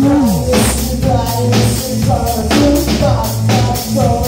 Mm. you.